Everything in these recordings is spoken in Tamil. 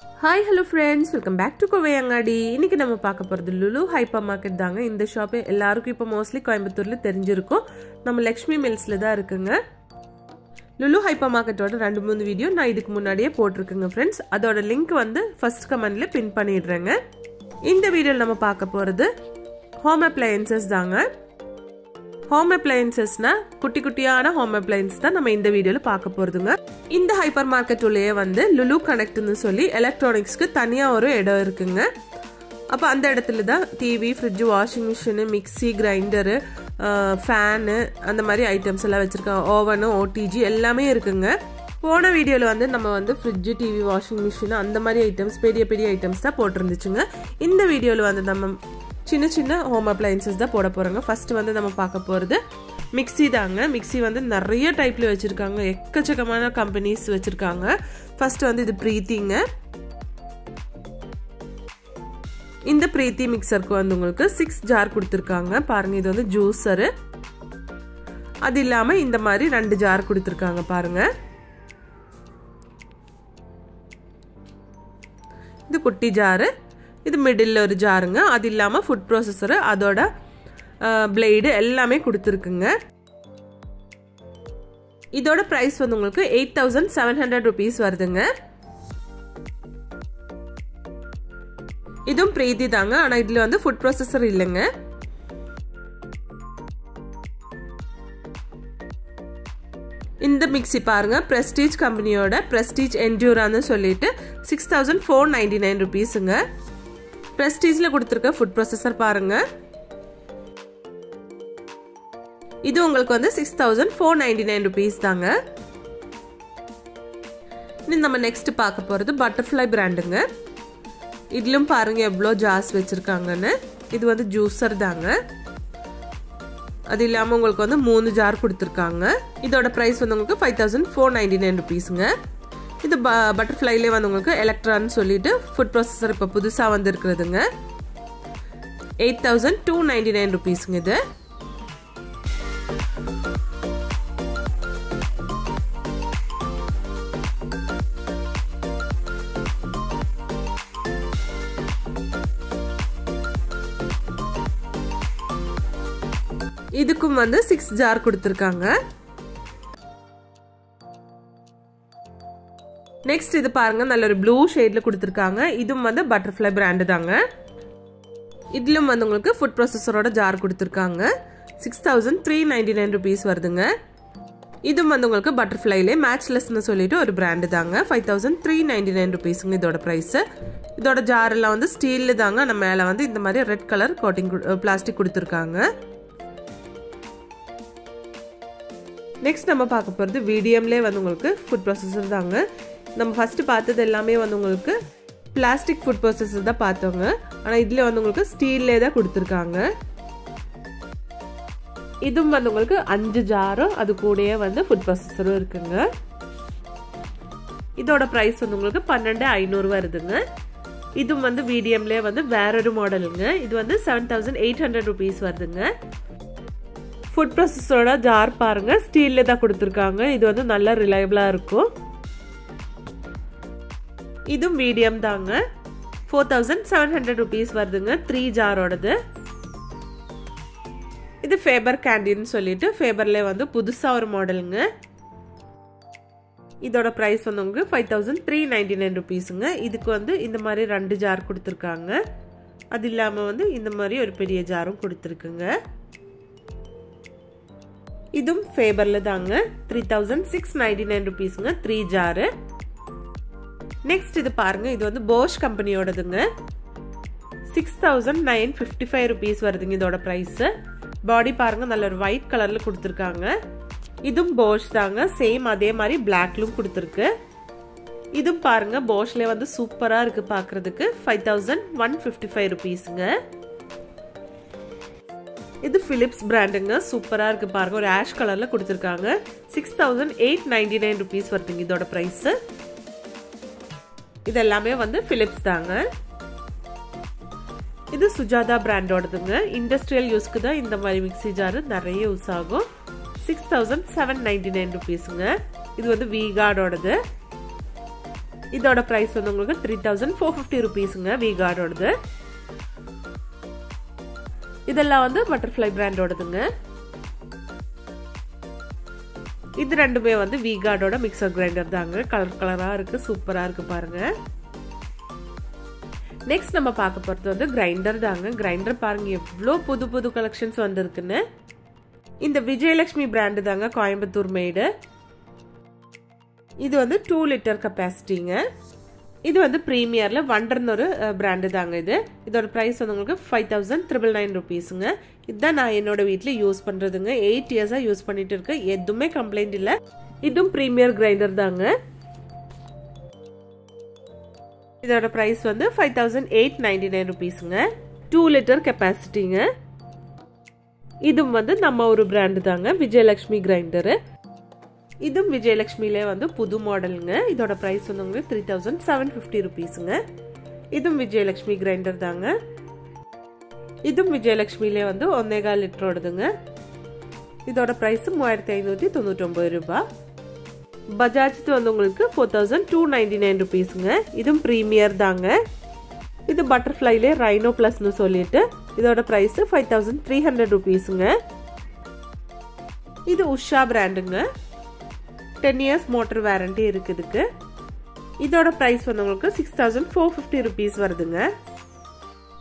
Hi hello friends welcome back to Kovai அங்காடி இன்னைக்கு நம்ம பார்க்க போகிறது லுலு ஹைப்பர் மார்க்கெட் தாங்க. இந்த ஷாப்பு எல்லாருக்கும் இப்போ மோஸ்ட்லி கோயம்புத்தூரில் தெரிஞ்சிருக்கும். நம்ம லக்ஷ்மி மில்ஸில் தான் இருக்குங்க. லுலு ஹைப்பர் மார்க்கெட்டோட ரெண்டு மூணு வீடியோ நான் இதுக்கு முன்னாடியே போட்டிருக்கேங்க ஃப்ரெண்ட்ஸ் அதோட லிங்க் வந்து ஃபர்ஸ்ட் கமெண்டில் பின் பண்ணிடுறேங்க. இந்த வீடியோவில் நம்ம பார்க்க போகிறது ஹோம் அப்ளையன்சஸ் தாங்க. ஹோம் அப்ளையன்சஸ்னா குட்டி குட்டியான ஹோம் அப்ளையன்ஸ் தான் நம்ம இந்த வீடியோவில் பார்க்க போகிறதுங்க இந்த ஹைப்பர் மார்க்கெட் உள்ளேயே வந்து லுலு கனெக்ட்னு சொல்லி எலக்ட்ரானிக்ஸ்க்கு தனியாக ஒரு இடம் இருக்குங்க. அப்போ அந்த இடத்துல தான் TV fridge washing machine mixie grinder fan அந்த மாதிரி ஐட்டம்ஸ் எல்லாம் வச்சுருக்காங்க. ஓவனு ஓடிஜி எல்லாமே இருக்குங்க. போன வீடியோவில் வந்து நம்ம வந்து ஃப்ரிட்ஜு டிவி வாஷிங் மிஷின் அந்த மாதிரி ஐட்டம்ஸ் பெரிய பெரிய ஐட்டம்ஸ் தான் போட்டிருந்துச்சுங்க. இந்த வீடியோவில் வந்து நம்ம சின்ன சின்ன ஹோம் அப்ளையன்சஸ் தான் போட போகிறோங்க ஃபஸ்ட்டு வந்து நம்ம பார்க்க போகிறது மிக்சி தாங்க. மிக்சி வந்து நிறைய டைப்பில் வச்சுருக்காங்க. எக்கச்சக்கமான கம்பெனிஸ் வச்சுருக்காங்க. ஃபஸ்ட்டு வந்து இது ப்ரீத்திங்க. இந்த பிரீத்தி மிக்சருக்கு வந்து உங்களுக்கு சிக்ஸ் ஜார் கொடுத்துருக்காங்க. பாருங்கள் இது வந்து ஜூஸரு அது இல்லாமல் இந்த மாதிரி ரெண்டு ஜார் கொடுத்துருக்காங்க பாருங்க. இது குட்டி ஜாரு இது மிடில் ஒரு ஜாருங்க அது இல்லாமல் ஃபுட் ப்ராசஸரு அதோட பிளேடு எல்லாமே கொடுத்துருக்குங்க. இதோட ப்ரைஸ் வந்து உங்களுக்கு eight thousand seven hundred rupees வருதுங்க. இதுவும் பிரீத்தி தாங்க. ஆனால் இதில் வந்து ஃபுட் ப்ராசஸர் இல்லைங்க. இந்த மிக்சி பாருங்க. பிரஸ்டீஜ் கம்பெனியோட பிரஸ்டீஜ் என்ஜூரான்னு சொல்லிட்டு six thousand four ninety nine ருபீஸுங்க பிரஸ்டீஜில் கொடுத்துருக்க ஃபுட் ப்ரொசஸர் பாருங்கள் இது உங்களுக்கு வந்து six thousand four ninety nine rupees தாங்க நம்ம நெக்ஸ்ட் பார்க்க போகிறது பட்டர்ஃப்ளை பிராண்டுங்க இதிலும் பாருங்கள் எவ்வளோ ஜாஸ் வச்சுருக்காங்கன்னு. இது வந்து ஜூஸர் தாங்க. அது இல்லாமல் உங்களுக்கு வந்து மூணு ஜார் கொடுத்துருக்காங்க. இதோட ப்ரைஸ் வந்து உங்களுக்கு five thousand four ninety nine ருபீஸுங்க இது ப பட்டர்ஃப்ளைலே வந்து உங்களுக்கு எலக்ட்ரான்னு சொல்லிட்டு ஃபுட் ப்ராசஸர் இப்போ புதுசாக வந்துருக்குறதுங்க. Eight thousand two ninety nine ருபீஸுங்க இது. இதுக்கும் வந்து சிக்ஸ் ஜார் கொடுத்துருக்காங்க. நெக்ஸ்ட் இது பாருங்க நல்ல ஒரு ப்ளூ ஷேட்ல கொடுத்துருக்காங்க. இதுவும் வந்து பட்டர்ஃப்ளை பிராண்டு தாங்க. இதிலும் வந்து உங்களுக்கு ஃபுட் ப்ராசஸரோட ஜார் கொடுத்துருக்காங்க. Six thousand three ninety nine rupees வருதுங்க. இதுவும் வந்து உங்களுக்கு பட்டர்ஃப்ளைலே மேட்ச்லெஸ்னு சொல்லிட்டு ஒரு பிராண்டு தாங்க. Five thousand three ninety nine ருபீஸுங்க இதோட ப்ரைஸு இதோட ஜாரெல்லாம் வந்து ஸ்டீலில் தாங்க. நம்ம மேலே வந்து இந்த மாதிரி ரெட் கலர் கோட்டிங் பிளாஸ்டிக் கொடுத்துருக்காங்க. நெக்ஸ்ட் நம்ம பார்க்க போகிறது விடிஎம்லேயே வந்து உங்களுக்கு ஃபுட் ப்ராசஸர் தாங்க. நம்ம ஃபஸ்ட்டு பார்த்தது எல்லாமே வந்து உங்களுக்கு பிளாஸ்டிக் ஃபுட் ப்ராசஸர் தான் பார்த்தோங்க. ஆனால் இதில் வந்து உங்களுக்கு ஸ்டீல்லே தான் கொடுத்துருக்காங்க. இதுவும் வந்து உங்களுக்கு அஞ்சு ஜாரும் அது கூடயே வந்து ஃபுட் ப்ராசஸரும் இருக்குங்க. இதோட ப்ரைஸ் வந்து உங்களுக்கு பன்னெண்டு ஐநூறு வருதுங்க. இதுவும் வந்து விடிஎம்லேயே வந்து வேற ஒரு மாடலுங்க இது வந்து seven thousand eight hundred rupees வருதுங்க. ஃபுட் ப்ராசஸரோட ஜார் பாருங்க. ஸ்டீலில் தான் கொடுத்துருக்காங்க. இது வந்து நல்லா ரிலையபிளாக இருக்கும். இதுவும் மீடியம் தாங்க. Four thousand seven hundred rupees வருதுங்க த்ரீ ஜாரோடது இது ஃபேபர் கேண்டின்னு சொல்லிட்டு ஃபேபரில் வந்து புதுசாக ஒரு மாடலுங்க இதோட ப்ரைஸ் வந்து உங்களுக்கு five thousand three ninety nine ருபீஸுங்க இதுக்கு வந்து இந்த மாதிரி ரெண்டு ஜார் கொடுத்துருக்காங்க. அது இல்லாமல் வந்து இந்த மாதிரி ஒரு பெரிய ஜாரும் கொடுத்துருக்குங்க. இதுவும் ஃபேபரில் தாங்க. Three thousand six ninety nine ருபீஸுங்க three jar next இது பாருங்க இது வந்து Bosch கம்பெனியோடதுங்க. Six thousand nine fifty five rupees வருதுங்க இதோட ப்ரைஸு பாடி பாருங்க நல்ல ஒரு ஒயிட் கலரில் கொடுத்துருக்காங்க. இதுவும் போஷ் தாங்க சேம் அதே மாதிரி பிளாக்லும் கொடுத்துருக்கு. இதுவும் பாருங்க போஷ்ல வந்து சூப்பராக இருக்கு பார்க்கறதுக்கு five thousand one fifty five ருபீஸுங்க இது ஃபிலிப்ஸ் பிராண்டுங்க சூப்பராக இருக்கு பாருங்க ஒரு ஆஷ் கலரில் கொடுத்துருக்காங்க. Six thousand eight ninety nine rupees வருதுங்க இதோட ப்ரைஸு இது எல்லாமே வந்து ஃபிலிப்ஸ் தாங்க. இது சுஜாதா பிராண்டோடதுங்க. இண்டஸ்ட்ரியல் யூஸ்க்கு தான் இந்த மாதிரி மிக்சி ஜாரு நிறைய யூஸ் ஆகும். Six thousand seven ninety nine ருபீஸுங்க இது வந்து வீகார்டோடது இதோட ப்ரைஸ் வந்து உங்களுக்கு த்ரீ தௌசண்ட் ஃபோர் ஃபிஃப்டி ருபீஸுங்க விகார்டோடது இதெல்லாம் வந்து பட்டர்ஃப்ளை பிராண்டோடதுங்க இது ரெண்டுமே வந்து வீகார்டோட மிக்சர் கிரைண்டர் தாங்க. கலர் கலராக இருக்கு சூப்பராக இருக்கு பாருங்க. நெக்ஸ்ட் நம்ம பார்க்க போகிறது வந்து கிரைண்டர் தாங்க. கிரைண்டர் பாருங்க எவ்வளோ புது புது கலெக்ஷன்ஸ் வந்திருக்குன்னு. இந்த விஜயலட்சுமி பிராண்டு தாங்க கோயம்புத்தூர் மேடு இது வந்து டூ லிட்டர் கெப்பாசிட்டிங்க இது வந்து ப்ரீமியரில் வண்டர்னு ஒரு பிராண்டு தாங்க இது. இதோட ப்ரைஸ் வந்து உங்களுக்கு ஃபைவ் தௌசண்ட் ட்ரிபிள் நைன் ருபீஸுங்க இதுதான் நான் என்னோட வீட்டில் யூஸ் பண்ணுறதுங்க எயிட் இயர்ஸாக யூஸ் பண்ணிட்டு இருக்கேன். எதுவுமே கம்ப்ளைண்ட் இல்லை. இதுவும் ப்ரீமியர் கிரைண்டர் தாங்க. இதோட ப்ரைஸ் வந்து five thousand eight ninety nine ருபீஸுங்க two litre கெப்பாசிட்டிங்க இதுவும் வந்து நம்ம ஒரு பிராண்டு தாங்க. விஜயலட்சுமி கிரைண்டரு இதுவும் விஜயலட்சுமியிலே வந்து புது மாடலுங்க. இதோட ப்ரைஸ் வந்து உங்களுக்கு த்ரீ தௌசண்ட் செவன் ஃபிஃப்டி ருபீஸுங்க இதுவும் விஜயலட்சுமி கிரைண்டர் தாங்க. இதுவும் விஜயலட்சுமியிலே வந்து ஒன்னேகால் லிட்டரோடதுங்க. இதோட ப்ரைஸ் மூவாயிரத்தி ஐநூற்றி தொண்ணூற்றொம்பது ரூபாய் பஜாஜ் வந்து உங்களுக்கு four thousand two ninety nine ருபீஸுங்க இதுவும் ப்ரீமியர் தாங்க. இது பட்டர்ஃப்ளைலே ரைனோ ப்ளஸ்னு சொல்லிட்டு இதோட price five thousand three hundred ருபீஸுங்க இது உஷா பிராண்டுங்க டென் இயர்ஸ் மோட்டர் வேரண்டி இருக்குதுக்கு. இதோட ப்ரைஸ் வந்து உங்களுக்கு six thousand four fifty rupees வருதுங்க.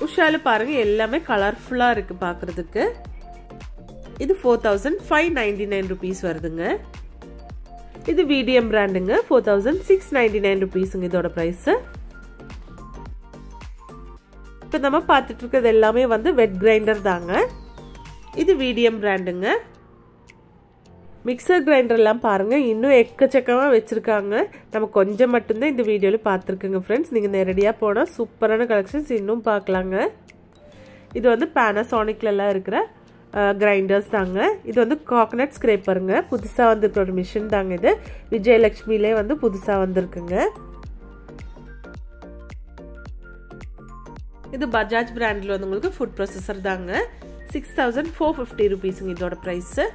உஷால பாருங்க எல்லாமே கலர்ஃபுல்லாக இருக்கு பார்க்கறதுக்கு இது four thousand five ninety nine rupees வருதுங்க. இது VDM பிராண்டுங்க four thousand six ninety nine ருபீஸுங்க இதோட ப்ரைஸு இப்போ நம்ம பார்த்துட்டு இருக்கிறது எல்லாமே வந்து வெட் கிரைண்டர் தாங்க. இது விடிஎம் பிராண்டுங்க மிக்சர் கிரைண்டர்லாம் பாருங்கள் இன்னும் எக்கச்சக்கமாக வச்சுருக்காங்க. நம்ம கொஞ்சம் மட்டும்தான் இந்த வீடியோவில் பார்த்துருக்குங்க ஃப்ரெண்ட்ஸ் நீங்கள் நேரடியாக போனால் சூப்பரான கலெக்ஷன்ஸ் இன்னும் பார்க்கலாங்க. இது வந்து பேனாசானிக்லலாம் இருக்கிற கிரைண்டர்ஸ் தாங்க. இது வந்து காக்னட் ஸ்க்ரேப்பருங்க புதுசாக வந்திருக்கிற ஒரு மிஷின் தாங்க இது. விஜயலக்ஷ்மிலே வந்து புதுசாக வந்திருக்குங்க. இது பஜாஜ் பிராண்டில் வந்து உங்களுக்கு ஃபுட் ப்ரொசஸர் தாங்க. சிக்ஸ் தௌசண்ட் ஃபோர் ஃபிஃப்டி ருபீஸுங்க இதோட ப்ரைஸு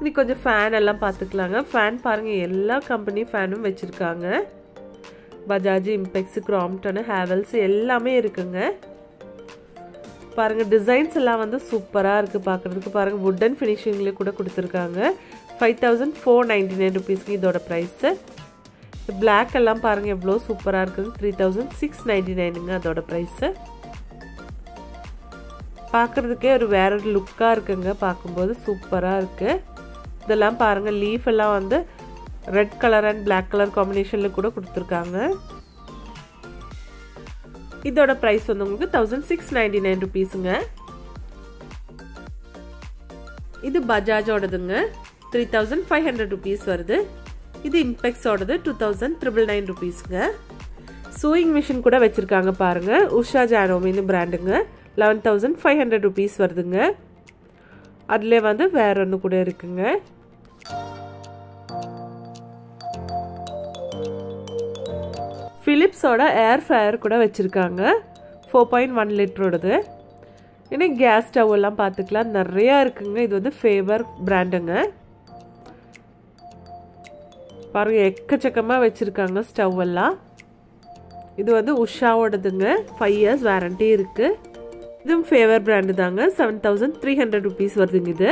இன்னைக்கு கொஞ்சம் ஃபேன் எல்லாம் பார்த்துக்கலாங்க ஃபேன் பாருங்கள் எல்லா கம்பெனி ஃபேனும் வச்சுருக்காங்க. பஜாஜ் இம்பெக்ஸ் கிராம்டனு ஹேவல்ஸ் எல்லாமே இருக்குங்க. பாருங்கள் டிசைன்ஸ் எல்லாம் வந்து சூப்பராக இருக்குது பார்க்குறதுக்கு பாருங்கள் வுட்டன் ஃபினிஷிங்லேயும் கூட கொடுத்துருக்காங்க. Five thousand four ninety nine ருபீஸ்க்கு இதோட ப்ரைஸு பிளாக் எல்லாம் பாருங்கள் எவ்வளோ சூப்பராக இருக்குது த்ரீ தௌசண்ட் சிக்ஸ் நைன்டி நைனுங்க அதோட ப்ரைஸு பார்க்குறதுக்கே ஒரு வேற ஒரு லுக்காக இருக்குங்க. பார்க்கும்போது சூப்பராக இருக்குது இதெல்லாம் பாருங்கள் லீஃப் எல்லாம் வந்து red colour and black colour காம்பினேஷனில் கூட கொடுத்துருக்காங்க. இதோட ப்ரைஸ் வந்து உங்களுக்கு தௌசண்ட் சிக்ஸ் நைன்டி நைன் ருபீஸுங்க இது பஜாஜோடதுங்க three thousand five hundred rupees வருது. இது இன்பெக்ஸோடது டூ தௌசண்ட் ட்ரிபிள் நைன் ருபீஸுங்க சூயிங் மிஷின் கூட வச்சுருக்காங்க பாருங்கள் உஷா ஜானோமின்னு பிராண்டுங்க eleven thousand five hundred rupees வருதுங்க. அதில் வந்து வேற ஒன்று கூட இருக்குங்க. ஃபிலிப்ஸோட ஏர் ஃப்ரையர் கூட வச்சுருக்காங்க. ஃபோர் பாயிண்ட் ஒன் லிட்டரோடது. இன்னும் கேஸ் ஸ்டவ் எல்லாம் பார்த்துக்கலாம் நிறையா இருக்குங்க. இது வந்து ஃபேவர் பிராண்டுங்க பாருங்க எக்கச்சக்கமாக வச்சுருக்காங்க ஸ்டவ் எல்லாம். இது வந்து உஷாவோடதுங்க. ஃபைவ் இயர்ஸ் வேரண்டி இருக்குது இதுவும் ஃபேவர் பிராண்டு தாங்க. Seven thousand three hundred rupees வருதுங்க இது.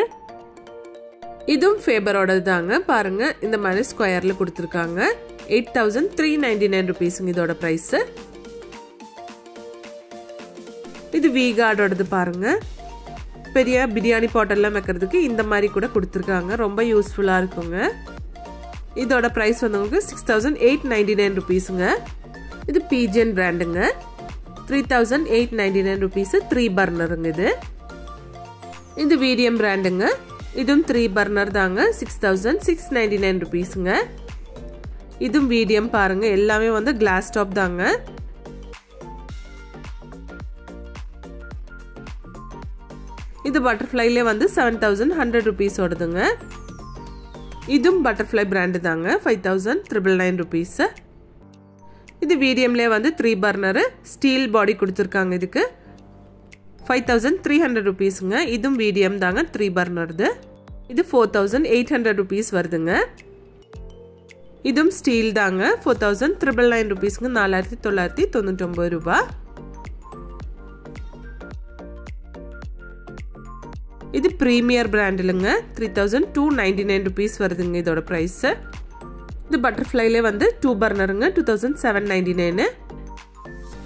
இதுவும் ஃபேபரோடது தாங்க. பாருங்க இந்த மாதிரி ஸ்கொயரில் கொடுத்துருக்காங்க. Eight thousand three ninety nine ருபீஸுங்க இதோட ப்ரைஸு இது வீகார்டோடது பாருங்க. பெரிய பிரியாணி பாட்டெல்லாம் வைக்கிறதுக்கு இந்த மாதிரி கூட கொடுத்துருக்காங்க. ரொம்ப யூஸ்ஃபுல்லாக இருக்குங்க. இதோட ப்ரைஸ் வந்து உங்களுக்கு six thousand eight ninety nine ருபீஸுங்க இது Pigeon பிராண்டுங்க three thousand eight ninety nine rupees three பர்னருங்க இது. இது வீடியம் பிராண்டுங்க இதுவும் த்ரீ பர்னர் தாங்க six thousand six ninety nine ருபீஸுங்க இதுவும் மீடியம் பாருங்க எல்லாமே வந்து கிளாஸ் டாப் தாங்க. இது பட்டர்ஃப்ளைலே வந்து செவன் தௌசண்ட் ஹண்ட்ரட் ருபீஸ் ஓடுதுங்க. இதுவும் பட்டர்ஃப்ளை பிராண்டு தாங்க five thousand triple nine rupees இது வீடியம்லேயே வந்து த்ரீ பர்னரு ஸ்டீல் பாடி கொடுத்துருக்காங்க இதுக்கு. ஃபைவ் தௌசண்ட் த்ரீ ஹண்ட்ரட் ருபீஸுங்க இதுவும் வீடியம் தாங்க த்ரீ பர்னர்து இது four thousand eight hundred rupees வருதுங்க. இதுவும் ஸ்டீல் தாங்க ஃபோர் தௌசண்ட் த்ரிபிள் நைன் ருபீஸுங்க நாலாயிரத்தி தொள்ளாயிரத்தி தொண்ணூற்றொம்பது ரூபா. இது premier பிராண்டிலுங்க three thousand two ninety nine rupees வருதுங்க இதோட ப்ரைஸு இது பட்டர்ஃப்ளைலே வந்து two பர்னருங்க two thousand seven ninety nine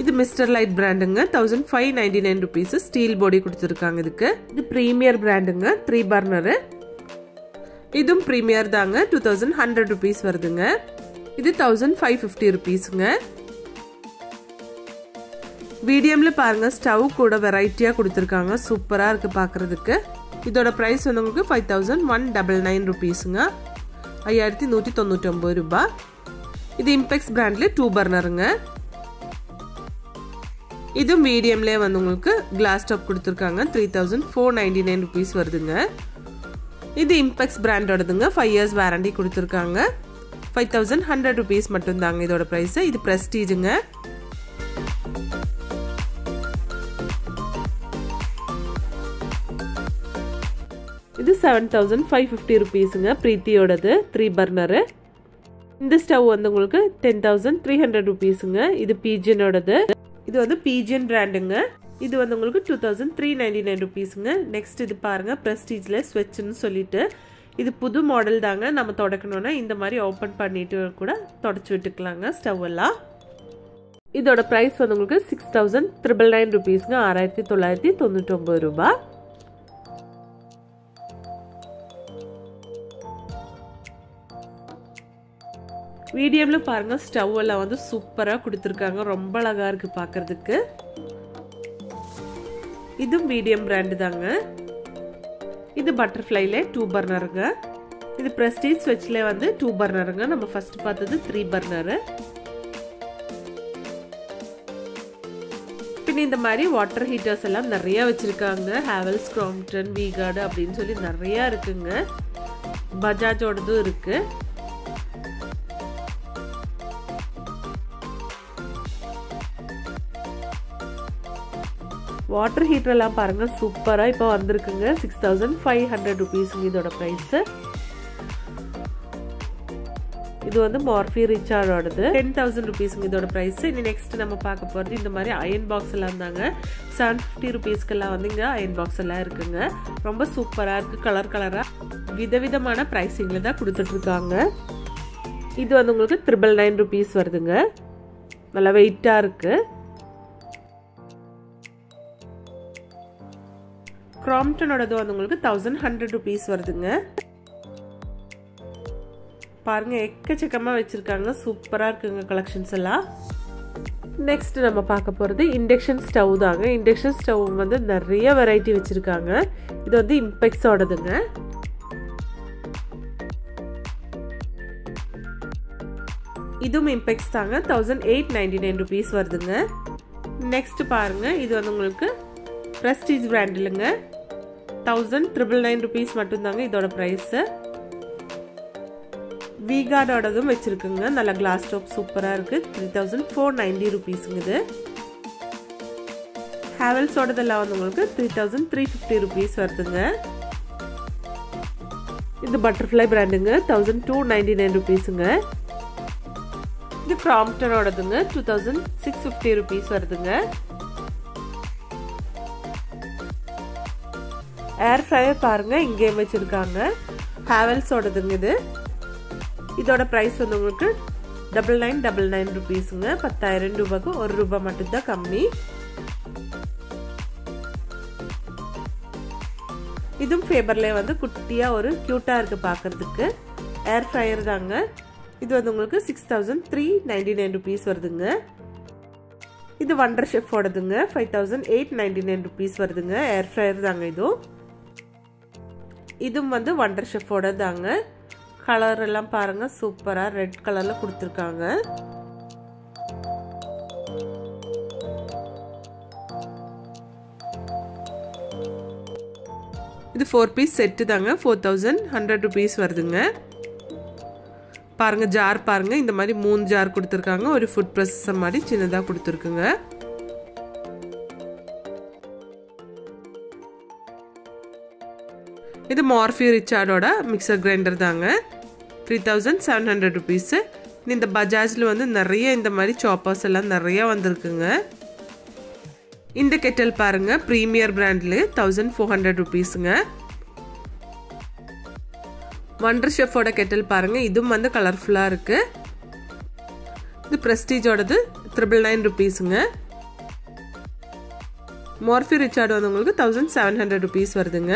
இது mister light பிராண்டுங்க thousand five ninety nine rupees steel body கொடுத்துருக்காங்க இதுக்கு. இது ப்ரீமியர் பிராண்டுங்க த்ரீ பர்னரு இதுவும் ப்ரீமியர் தாங்க டூ தௌசண்ட் ஹண்ட்ரட் ருபீஸ் வருதுங்க. இது தௌசண்ட் ஃபைவ் ஃபிஃப்டி ருபீஸுங்க மீடியமில் பாருங்க ஸ்டவ் கூட வெரைட்டியாக கொடுத்துருக்காங்க. சூப்பராக இருக்குது பார்க்குறதுக்கு இதோட ப்ரைஸ் வந்து உங்களுக்கு five thousand one double nine ருபீஸுங்க ஐயாயிரத்தி நூற்றி தொண்ணூற்றொம்பது ரூபாய் இது இம்பெக்ஸ் பிராண்ட்லேயே டூ பர்னருங்க இது மீடியம்லேயே வந்து உங்களுக்கு கிளாஸ் டாப் கொடுத்துருக்காங்க three thousand four ninety nine rupees வருதுங்க இது இம்பெக்ஸ் பிராண்டோடதுங்க ஃபைவ் இயர்ஸ் வாரண்டி கொடுத்துருக்காங்க ஃபைவ் தௌசண்ட் ஹண்ட்ரட் ருபீஸ் மட்டும்தாங்க இதோட ப்ரைஸு இது ப்ரெஸ்டீஜுங்க செவன் தௌசண்ட் ஃபைவ் ஃபிஃப்டி ருபீஸுங்க ப்ரீத்தியோடது த்ரீ பர்னரு இந்த ஸ்டவ் வந்து உங்களுக்கு டென் தௌசண்ட் த்ரீ ஹண்ட்ரட் ருபீஸுங்க இது பீஜனோடது இது வந்து பீஜன் பிராண்டுங்க. இது வந்து உங்களுக்கு two thousand three ninety nine ருபீஸுங்க next இது பாருங்கள் ப்ரெஸ்டீஜில் ஸ்வெட்ச்னு சொல்லிட்டு. இது புது மாடல் தாங்க. நம்ம தொடக்கணும்னா இந்த மாதிரி ஓப்பன் பண்ணிட்டு கூட தொடச்சி விட்டுக்கலாங்க ஸ்டவ் எல்லாம். இதோட ப்ரைஸ் வந்து உங்களுக்கு சிக்ஸ் தௌசண்ட் த்ரிபிள் நைன் ருபீஸ்ங்க ஆறாயிரத்தி தொள்ளாயிரத்தி தொண்ணூற்றொம்பது ரூபாய் மீடியமில் பாருங்கள் ஸ்டவ் எல்லாம் வந்து சூப்பராக கொடுத்துருக்காங்க. ரொம்ப அழகாக இருக்குது பார்க்குறதுக்கு இது மீடியம் பிராண்டு தாங்க. இது பட்டர்ஃப்ளைல டூ பர்னருங்க. இது ப்ரெஸ்டீஜ் ஸ்வெச்சில் வந்து டூ பர்னருங்க. நம்ம ஃபர்ஸ்ட் பார்த்தது த்ரீ பர்னரு. பின் இந்த மாதிரி வாட்டர் ஹீட்டர்ஸ் எல்லாம் நிறைய வச்சுருக்காங்க. ஹேவல்ஸ் கிராம்டன் வீகார்டு அப்படின்னு சொல்லி நிறையா இருக்குங்க. பஜாஜோடதும் இருக்குது வாட்டர் ஹீட்டரெல்லாம் பாருங்கள் சூப்பராக இப்போ வந்திருக்குங்க. சிக்ஸ் தௌசண்ட் ஃபைவ் ஹண்ட்ரட் ருபீஸுங்க இதோட ப்ரைஸு இது வந்து மார்ஃபி ரிச்சார்டோடது டென் தௌசண்ட் ருபீஸுங்க இதோட ப்ரைஸ் இனி நெக்ஸ்ட் நம்ம பார்க்க போகிறது இந்த மாதிரி அயன் பாக்ஸ் எல்லாம் இருந்தாங்க செவன் ஃபிஃப்டி ருபீஸ்க்கெல்லாம் வந்து இங்கே அயன் பாக்ஸ் எல்லாம் இருக்குங்க. ரொம்ப சூப்பராக இருக்குது கலர் கலராக விதவிதமான ப்ரைஸிங்கில் தான் கொடுத்துட்ருக்காங்க இது வந்து உங்களுக்கு த்ரிபிள் நைன் ருபீஸ் வருதுங்க. நல்லா வெயிட்டாக இருக்குது க்ராம்டனோடது வந்து உங்களுக்கு தௌசண்ட் ஹண்ட்ரட் ருபீஸ் வருதுங்க. பாருங்க எக்கச்சக்கமாக வச்சுருக்காங்க. சூப்பராக இருக்குங்க கலெக்ஷன்ஸ் எல்லாம். நெக்ஸ்ட் நம்ம பார்க்க போகிறது இண்டக்ஷன் ஸ்டவ் தாங்க. இண்டக்ஷன் ஸ்டவ் வந்து நிறைய வெரைட்டி வச்சுருக்காங்க. இது வந்து இம்பெக்ஸோடதுங்க இதுவும் இம்பெக்ஸ் தாங்க. Thousand eight ninety nine rupees வருதுங்க. நெக்ஸ்ட் பாருங்க இது வந்து உங்களுக்கு ப்ரெஸ்டீஜ் பிராண்டிலுங்க தௌசண்ட் ட்ரிபிள் நைன் ருபீஸ் மட்டும்தாங்க இதோட ப்ரைஸு வீகார்டோடதும் வச்சுருக்குங்க. நல்ல கிளாஸ் டாப் சூப்பராக இருக்குது த்ரீ தௌசண்ட் ஃபோர் நைன்டி ருபீஸுங்க இது ஹேவல்ஸோடதெல்லாம் வந்து உங்களுக்கு three thousand three fifty rupees வருதுங்க. இது பட்டர்ஃப்ளை பிராண்டுங்க தௌசண்ட் டூ நைன்டி நைன் ருபீஸுங்க இது கிராம்டனோடதுங்க two thousand six fifty rupees வருதுங்க. ஏர் ஃப்ரையர் பாருங்க இங்கேயும் வச்சுருக்காங்க. ஹேவல்ஸோடதுங்க இது. இதோட ப்ரைஸ் வந்து உங்களுக்கு டபுள் நைன் டபுள் நைன் ருபீஸுங்க பத்தாயிரம் ரூபாய்க்கு ஒரு ரூபாய் மட்டும்தான் கம்மி. இதுவும் ஃபேபர்லேயே வந்து குட்டியாக ஒரு க்யூட்டாக இருக்குது பார்க்குறதுக்கு ஏர் ஃப்ரையர் தாங்க. இது வந்து உங்களுக்கு six thousand three ninety nine rupees வருதுங்க. இது wonder ஷெஃபோடதுங்க five thousand eight ninety nine rupees வருதுங்க. ஏர் ஃப்ரையர் தாங்க இதுவும் இதுவும் வந்து வண்டர் ஷெஃபோட தாங்க கலர் எல்லாம் பாருங்க சூப்பரா ரெட் கலர்ல கொடுத்துருக்காங்க. இது ஃபோர் பீஸ் செட்டு தாங்க. ஃபோர் தௌசண்ட் ஹண்ட்ரட் ருபீஸ் வருதுங்க. பாருங்க ஜார் பாருங்க. இந்த மாதிரி மூணு ஜார் கொடுத்துருக்காங்க. ஒரு ஃபுட் ப்ரெஸ்ஸர் மாதிரி சின்னதாக கொடுத்துருக்குங்க. இது மார்ஃபி ரிச்சார்டோட மிக்சர் கிரைண்டர் தாங்க. Three thousand seven hundred rupees இந்த பஜாஜில் வந்து நிறைய இந்த மாதிரி சாப்பர்ஸ் எல்லாம் நிறைய வந்திருக்குங்க. இந்த கெட்டல் பாருங்க ப்ரீமியர் பிராண்டில் தௌசண்ட் ஃபோர் ஹண்ட்ரட் ருபீஸுங்க வண்டர் ஷெஃபோட கெட்டல் பாருங்கள் இதுவும் வந்து கலர்ஃபுல்லாக இருக்குது இது ப்ரெஸ்டீஜோடது த்ரிபிள் நைன் ருபீஸுங்க மார்ஃபி ரிச்சார்டு வந்து உங்களுக்கு தௌசண்ட் செவன் ஹண்ட்ரட் ருபீஸ் வருதுங்க.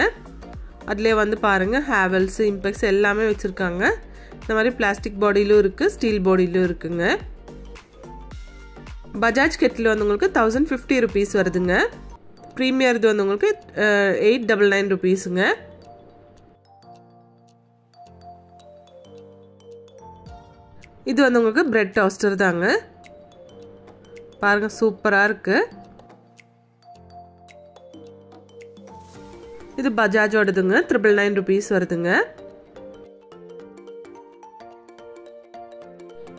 அதிலே வந்து பாருங்கள் ஹேவல்ஸ் இம்பெக்ஸ் எல்லாமே வச்சுருக்காங்க. இந்த மாதிரி பிளாஸ்டிக் பாடியிலும் இருக்குது ஸ்டீல் பாடியிலும் இருக்குங்க. பஜாஜ் கெட்டில் வந்து உங்களுக்கு தௌசண்ட் ஃபிஃப்டி ருபீஸ் வருதுங்க. ப்ரீமியர் இது வந்து உங்களுக்கு எயிட் டபுள் நைன் ருபீஸுங்க இது வந்து உங்களுக்கு பிரெட் டாஸ்டர் தாங்க. பாருங்கள் சூப்பராக இருக்குது இது பஜாஜோடதுங்க ட்ரிபிள் நைன் ருபீஸ் வருதுங்க.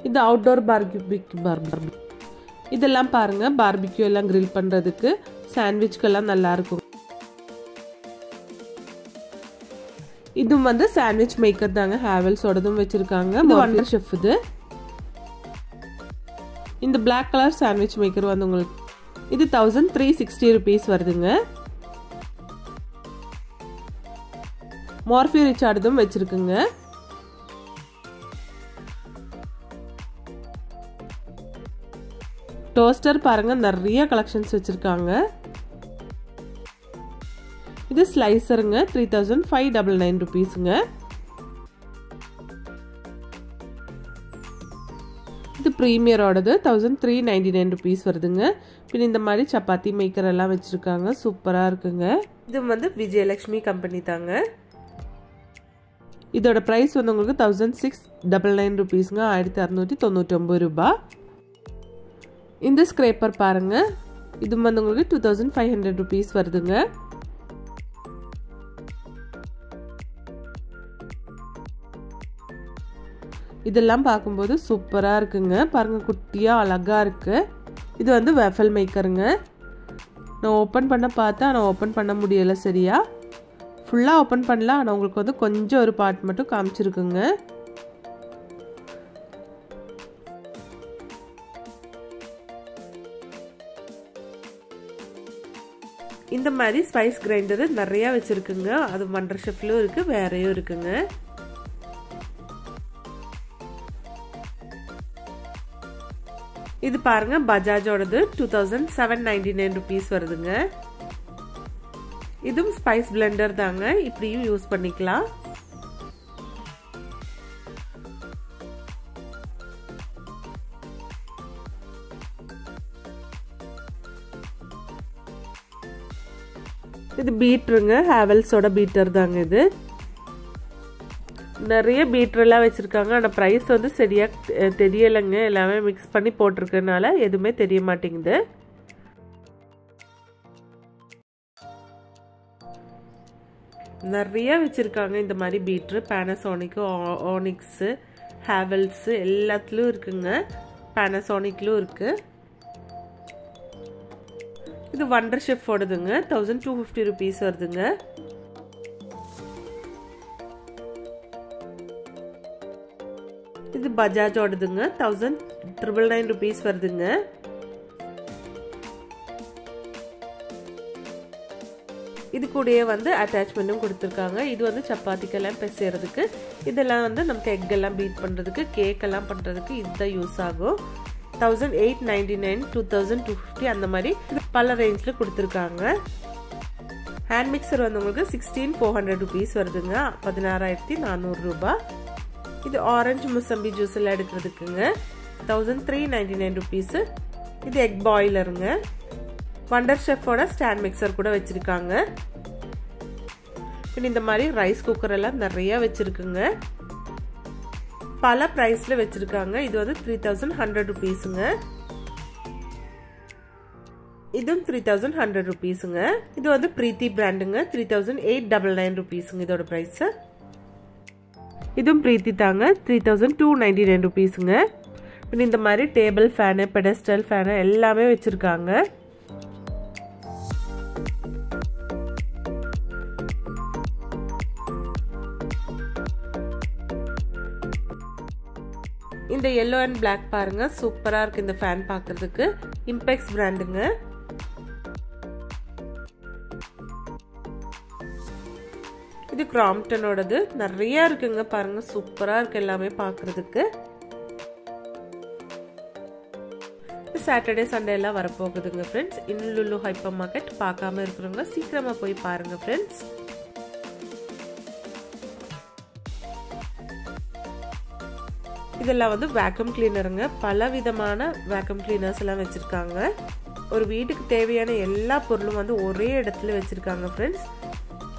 இது அவுட்டோர் பார்பிக்யூ பார்பர் இதெல்லாம் பாருங்க பார்பிக்யூ எல்லாம் கிரில் பண்றதுக்கு சாண்ட்விச்க்கெல்லாம் நல்லா இருக்கும். இதுவும் வந்து சாண்ட்விச் மேக்கர் தாங்க. ஹேவல்ஸோடதும் வச்சிருக்காங்க. இது ஒண்டர் ஷெஃப் இது. இந்த பிளாக் கலர் சாண்ட்விச் மேக்கர் வந்து உங்களுக்கு இது தௌசண்ட் த்ரீ சிக்ஸ்டி ருபீஸ் வருதுங்க. மார்ஃபி ரிச்சார்டும் வச்சுருக்குங்க. டோஸ்டர் பாருங்க நிறைய கலெக்ஷன்ஸ் வச்சுருக்காங்க. இது ஸ்லைசருங்க three thousand five double nine ருபீஸுங்க. இது ப்ரீமியரோடது thousand three ninety nine rupees வருதுங்க. பின் இந்த மாதிரி சப்பாத்தி மேக்கர் எல்லாம் வச்சுருக்காங்க சூப்பராக இருக்குங்க. இது வந்து விஜயலக்ஷ்மி கம்பெனி தாங்க. இதோட ப்ரைஸ் வந்து உங்களுக்கு தௌசண்ட் சிக்ஸ் டபுள் நைன் ருபீஸுங்க ஆயிரத்தி அறநூற்றி தொண்ணூற்றொம்பது ரூபா. இந்த ஸ்க்ரேப்பர் பாருங்க. இது வந்து உங்களுக்கு two thousand five hundred rupees வருதுங்க. இதெல்லாம் பார்க்கும்போது சூப்பராக இருக்குங்க. பாருங்கள் குட்டியாக அழகாக இருக்குது இது வந்து வெஃபல் மேக்கருங்க நான் ஓப்பன் பண்ண பார்த்தேன் ஆனால் ஓப்பன் பண்ண முடியலை சரியா? ஃபுல்லாக ஓப்பன் பண்ணல ஆனால் உங்களுக்கு வந்து கொஞ்சம் ஒரு பார்ட் மட்டும் காமிச்சிருக்குங்க. இந்த மாதிரி ஸ்பைஸ் கிரைண்டரு நிறையா வச்சுருக்குங்க. அது மண்டர் ஷெஃப்லையும் இருக்குது வேறையும் இருக்குங்க. இது பாருங்க பஜாஜோடது two thousand seven ninety nine rupees வருதுங்க. இதுவும் ஸ்பைஸ் பிளெண்டர் தாங்க. இப்படியும் யூஸ் பண்ணிக்கலாம். இது பீட்ருங்க ஹேவல்ஸோட பீட்டர் தாங்க இது. நிறைய பீட்ரெல்லாம் வச்சுருக்காங்க. ஆனால் ப்ரைஸ் வந்து சரியாக தெரியலைங்க. எல்லாமே மிக்ஸ் பண்ணி போட்டிருக்கனால எதுவுமே தெரிய மாட்டேங்குது. நிறைய வச்சுருக்காங்க. இந்த மாதிரி பீட்ரு பேனசோனிக்கு ஆனிக்ஸு ஹேவல்ஸு எல்லாத்துலேயும் இருக்குங்க. பேனசோனிக்லையும் இருக்குது இது வண்டர் ஷெஃபோடதுங்க தௌசண்ட் டூ ஃபிஃப்டி ருபீஸ் வருதுங்க. இது பஜாஜோடதுங்க தௌசண்ட் ட்ரிபிள் நைன் ருபீஸ் வருதுங்க. இது கூடயே வந்து அட்டாச்மெண்ட்டும் கொடுத்துருக்காங்க. இது வந்து சப்பாத்திக்கெல்லாம் பிசைறதுக்கு இதெல்லாம் வந்து நமக்கு எக் எல்லாம் பீட் பண்ணுறதுக்கு கேக்கெல்லாம் பண்ணுறதுக்கு இதுதான் யூஸ் ஆகும். Thousand eight ninety nine two thousand two fifty அந்த மாதிரி பல ரேஞ்சில் கொடுத்துருக்காங்க. ஹேண்ட் மிக்சர் வந்து உங்களுக்கு சிக்ஸ்டீன் ஃபோர் ஹண்ட்ரட் ருபீஸ் வருதுங்க. பதினாறாயிரத்தி நானூறு ரூபாய் இது ஆரஞ்சு முசம்பி ஜூஸ் எல்லாம் எடுக்கிறதுக்குங்க. Thousand three ninety nine rupees இது எக் பாய்லருங்க வண்டர் ஷெஃபோட ஸ்டாண்ட் மிக்சர் கூட வச்சுருக்காங்க. பின் இந்த மாதிரி ரைஸ் குக்கர் எல்லாம் நிறைய வச்சுருக்குங்க. பல ப்ரைஸில் வச்சுருக்காங்க. இது வந்து த்ரீ தௌசண்ட் ஹண்ட்ரட் ருபீஸுங்க இதுவும் த்ரீ தௌசண்ட் ஹண்ட்ரட் ருபீஸுங்க இது வந்து Preethi பிராண்டுங்க three thousand eight double nine ருபீஸுங்க இதோட ப்ரைஸு இதுவும் பிரீத்தி தாங்க. Three thousand two ninety nine ருபீஸுங்க பின் இந்த மாதிரி டேபிள் ஃபேனு பெடஸ்டல் ஃபேனு எல்லாமே வச்சுருக்காங்க. இந்த எல்லோ அண்ட் பிளாக் பாருங்க. சூப்பராக இருக்கு இந்த ஃபேன் பார்க்கறதுக்கு இம்பெக்ஸ் பிராண்டுங்க இது கிராம்டனோடது நிறைய இருக்குங்க பாருங்க. சூப்பராக இருக்கு எல்லாமே பார்க்கறதுக்கு சாட்டர்டே சண்டே எல்லாம் வரப்போகுதுங்க ஃப்ரெண்ட்ஸ் இன்னும் லுல்லு ஹைப்பர் மார்க்கெட் பார்க்காம இருக்கிறவங்க சீக்கிரமா போய் பாருங்க ஃப்ரெண்ட்ஸ் இதெல்லாம் வந்து வேக்கம் கிளீனருங்க பல விதமான வேக்கம் கிளீனர்ஸ் எல்லாம் வச்சுருக்காங்க. ஒரு வீட்டுக்கு தேவையான எல்லா பொருளும் வந்து ஒரே இடத்துல வச்சுருக்காங்க ஃப்ரெண்ட்ஸ்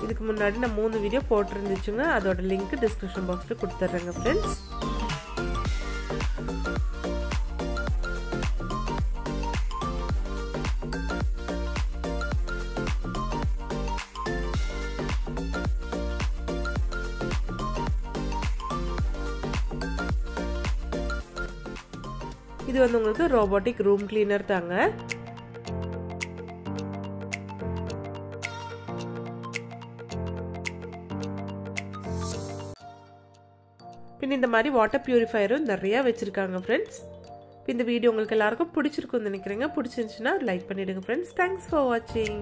இதுக்கு முன்னாடி நான் மூணு வீடியோ போட்டிருந்துச்சுங்க. அதோட லிங்க் டிஸ்கிரிப்ஷன் பாக்ஸில் கொடுத்துட்றேங்க ஃப்ரெண்ட்ஸ் இது வந்து உங்களுக்கு ரோபோட்டிக் ரூம் கிளீனர் தாங்க. பின் இந்த மாதிரி வாட்டர் பியூரிஃபையரும் நிறையா வச்சுருக்காங்க ஃப்ரெண்ட்ஸ் இந்த வீடியோ உங்களுக்கு எல்லாருக்கும் பிடிச்சிருக்கும்னு நினைக்கிறேங்க. பிடிச்சிருந்துச்சுன்னா லைக் பண்ணிவிடுங்க ஃப்ரெண்ட்ஸ் தேங்க்ஸ் ஃபார் வாட்சிங்